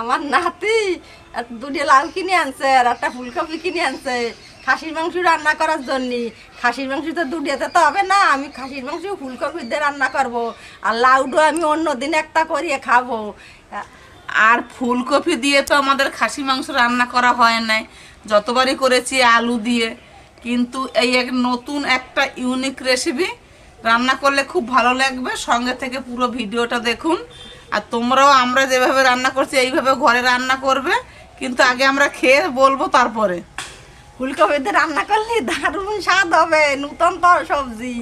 আমার নাতি দুটো লাউ কিনে আনছে, আর একটা ফুলকপি কিনে আনছে। খাসির মাংস রান্না করার জন্য। খাসির মাংস তো দুটিয়াতে তো হবে না, আমি খাসির মাংস ফুলকপি দিয়ে রান্না করব। আর লাউডো আমি অন্য দিন একটা করিয়ে খাব। আর ফুলকপি দিয়ে তো আমাদের খাসি মাংস রান্না করা হয় নাই। যতবারই করেছি আলু দিয়ে। কিন্তু এই এক নতুন একটা ইউনিক রেসিপি রান্না করলে খুব ভালো লাগবে। সঙ্গে থেকে পুরো ভিডিওটা দেখুন। আর তোমরাও আমরা যেভাবে রান্না করছি এইভাবে ঘরে রান্না করবে। কিন্তু আগে আমরা খেয়ে বলব তারপরে। ফুলকপি দিয়ে রান্না করলে দারুণ স্বাদ হবে নতুন তো সবজি।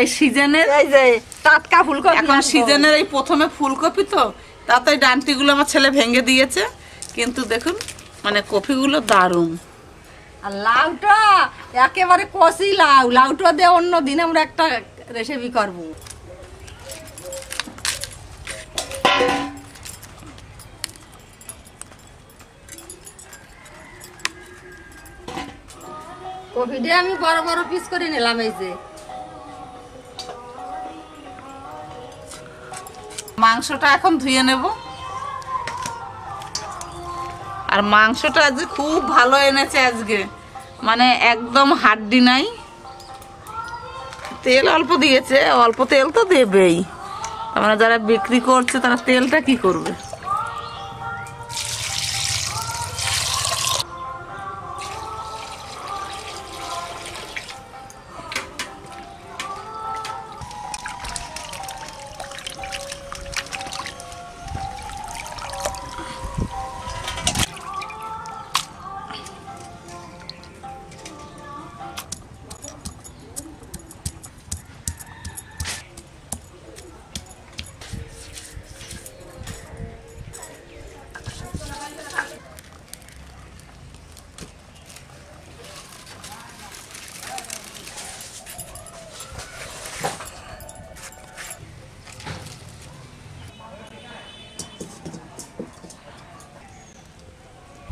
এই সিজনের এই যে টাটকা ফুলকপি এখন সিজনের এই প্রথমে ফুলকপি তো তাতে ডান্টিগুলো আমার ছেলে ভেঙে দিয়েছে। কিন্তু দেখুন মানে কপিগুলো দারুণ। আর লাউটা একেবারে কষি লাউ লাউটা দিয়ে অন্য দিন আমরা একটা রেসিপি করব। কপিটা আমি বড় বড় পিস করে নিলাম এই যে। মাংসটা এখন ধুয়ে নেব। আর মাংসটা আজকে খুব ভালো এনেছে আজকে। মানে একদম হাড্ডি নাই। তেল অল্প দিয়েছে, অল্প তেল তো দেবেই। তার মানে যারা বিক্রি করছে, তারা তেলটা কি করবে?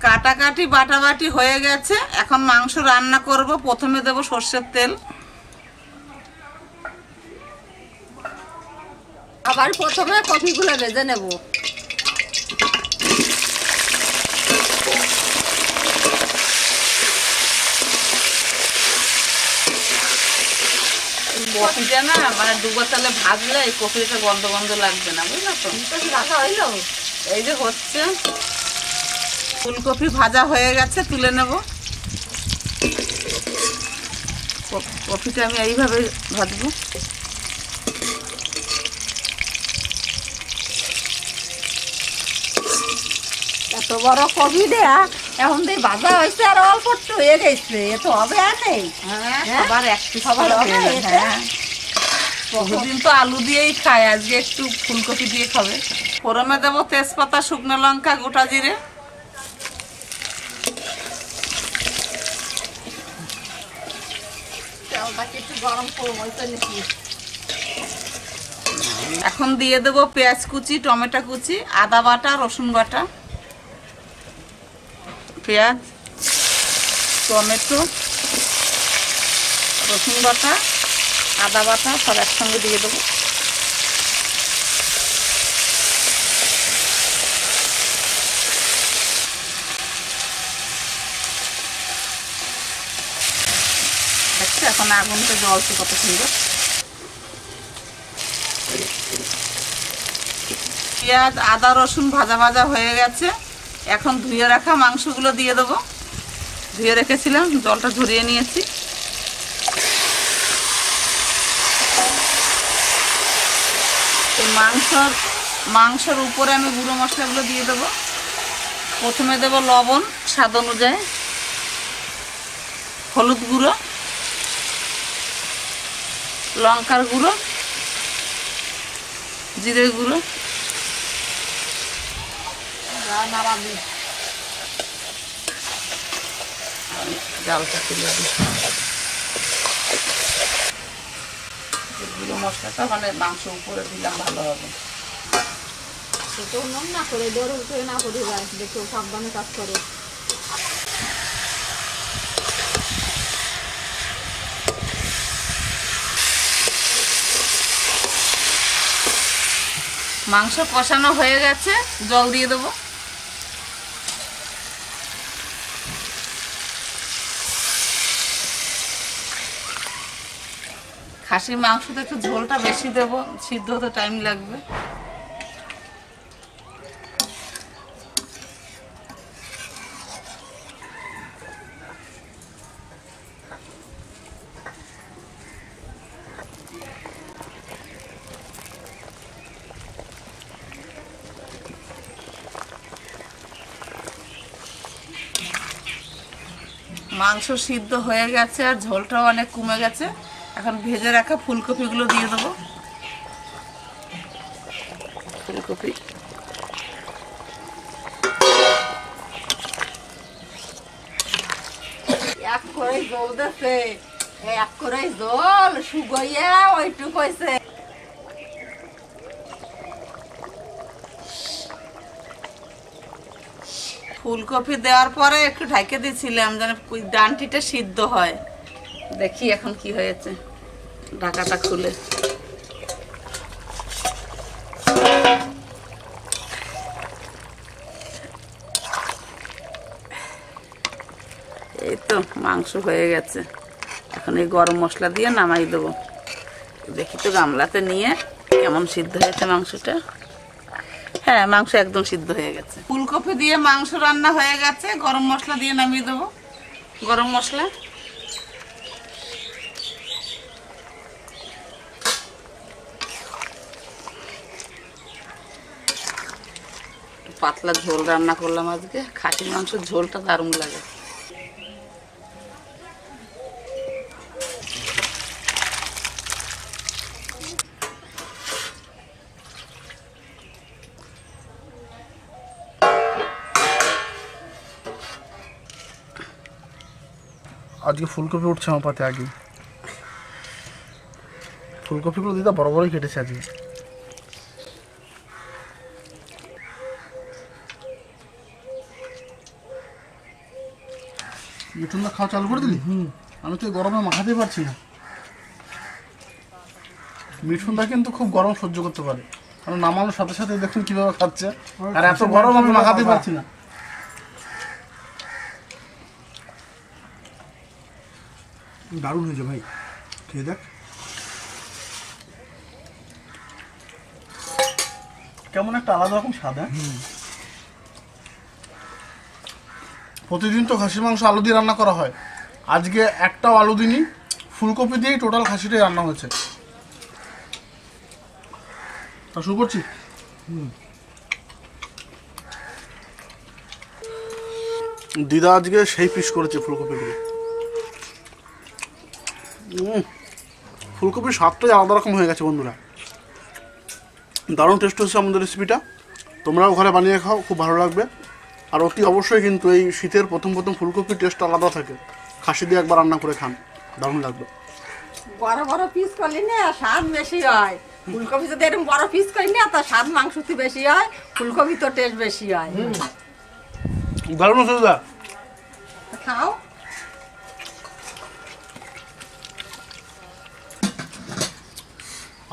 কাটাকাটি বাটাবাটি হয়ে গেছে। এখন মাংস রান্না করব। প্রথমে দেব সর্ষের তেল। আবার প্রথমে কপিগুলো ভেজে নেব। কপিটা না মানে ডুবো তালে ভাজলে এই কপিটা গন্ধ গন্ধ লাগবে না বুঝলো তো? রাখা হইল? এই যে হচ্ছে ফুলকপি ভাজা হয়ে গেছে তুলে নেব। কপিটা আমি এইভাবে ভাজবো। এত বড় কপি দেয়া? এখন দিয়ে ভাজা হয়েছে আর অল্প একটু হয়ে গেছে এ তো হবে আর নেই। হ্যাঁ হ্যাঁ? সবার এক পিস সবার হবে হয়ে। তো আলু দিয়েই খায় আজকে একটু ফুলকপি দিয়ে খাবে। ফোড়নে দেবো তেজপাতা শুকনো লঙ্কা গোটা জিরে। একটু এখন দিয়ে দেবো পেঁয়াজ কুচি টমেটো কুচি আদা বাটা রসুন বাটা। পেঁয়াজ, টমেটো, রসুন বাটা, আদা বাটা সব একসঙ্গে দিয়ে দেবো। দেখছ, এখন আগুনটা জলছে কত সুন্দর। পেঁয়াজ, আদা, রসুন ভাজা ভাজা হয়ে গেছে। এখন ধুয়ে রাখা মাংসগুলো দিয়ে দেবো। ধুয়ে রেখেছিলাম, জলটা ঝরিয়ে নিয়েছি। এই মাংসর মাংসর উপরে আমি গুঁড়ো মশলাগুলো দিয়ে দেবো। প্রথমে দেব লবণ, স্বাদ অনুযায়ী। হলুদ গুঁড়ো। লঙ্কার গুঁড়ো। জিরে গুঁড়ো। যা নাড়াবি জালটা তুলে দিই। মশলাটা মানে মাংস উপরে দিলাম ভালো হবে। না করে দৌড়ে উঠে না করে যায়। দেখো সাবধানে কাজ করো। মাংস কষানো হয়ে গেছে জল দিয়ে দেবো। খাসি মাংসতে একটু ঝোলটা বেশি দেব, সিদ্ধ হতে টাইম লাগবে। মাংস সিদ্ধ হয়ে গেছে আর ঝোলটাও অনেক কমে গেছে। এখন ভেজে রাখা ফুলকপিগুলো দিয়ে দেবো। ফুলকপি। এক করে জল দেছে এক করে জল শুগইয়া ওইটুক হয়েছে ফুলকপি দেওয়ার পরে একটু ঢাকে দিয়েছিলাম যেন ডানটিটা সিদ্ধ হয়। দেখি এখন কি হয়েছে। ঢাকাটা খুলে। এই তো, মাংস হয়ে গেছে। এখন এই গরম মশলা দিয়ে নামাই দেবো। দেখি তো গামলাতে নিয়ে কেমন সিদ্ধ হয়েছে মাংসটা। হ্যাঁ মাংস একদম সিদ্ধ হয়ে গেছে। ফুলকপি দিয়ে মাংস রান্না হয়ে গেছে। গরম মশলা দিয়ে নামিয়ে দেবো। গরম মশলা। পাতলা ঝোল রান্না করলাম আজকে। খাসির মাংসের ঝোলটা দারুণ লাগে। আজকে ফুলকপি উঠছে আমার পাতে আগে। ফুলকপিগুলো দিদা বড় বড়ই কেটেছে আজকে। মিঠুন দা খাওয়া চালু করে দিলি? হুম। আমি তো গরমে মাখাতেই পারছি না। মিঠুন দা কিন্তু খুব গরম সহ্য করতে পারে। কারণ নামানোর সাথে সাথে দেখুন কীভাবে খাচ্ছে। আর এত গরম আমি মাখাতে পারছি না। দারুণ হয়েছে ভাই। খেয়ে দেখ। কেমন একটা আলাদা রকম স্বাদ হ্যাঁ? প্রতিদিন তো খাসির মাংস আলু দিয়ে রান্না করা হয়। আজকে একটাও আলু দিনই ফুলকপি দিয়েই টোটাল খাসিটাই রান্না হয়েছে। তা শুরু করছি? দিদা আজকে সেই পিস করেছে ফুলকপিগুলো। ফুলকপির স্বাদটাই আলাদা রকম হয়ে গেছে বন্ধুরা। দারুণ টেস্ট হচ্ছে আমাদের রেসিপিটা তোমরাও ঘরে বানিয়ে খাও, খুব ভালো লাগবে। আর অতি অবশ্যই কিন্তু এই শীতের প্রথম প্রথম ফুলকপির টেস্ট আলাদা থাকে। খাসি দিয়ে একবার রান্না করে খান দারুণ লাগবে। বড় বড় পিস করলি না স্বাদ বেশি হয়। ফুলকপি যদি এরকম বড় পিস করি না তার স্বাদ মাংসতে বেশি হয় ফুলকপি তো টেস্ট বেশি হয়। দারুণ হচ্ছে দাদা খাও।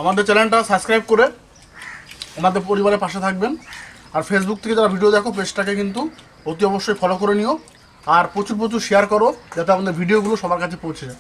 আমাদের চ্যানেলটা সাবস্ক্রাইব করে আমাদের পরিবারের পাশে থাকবেন। আর ফেসবুক থেকে যারা ভিডিও দেখো পেজটাকে কিন্তু অতি অবশ্যই ফলো করে নিও। আর প্রচুর প্রচুর শেয়ার করো, যাতে আমাদের ভিডিওগুলো সবার কাছে পৌঁছে যায়।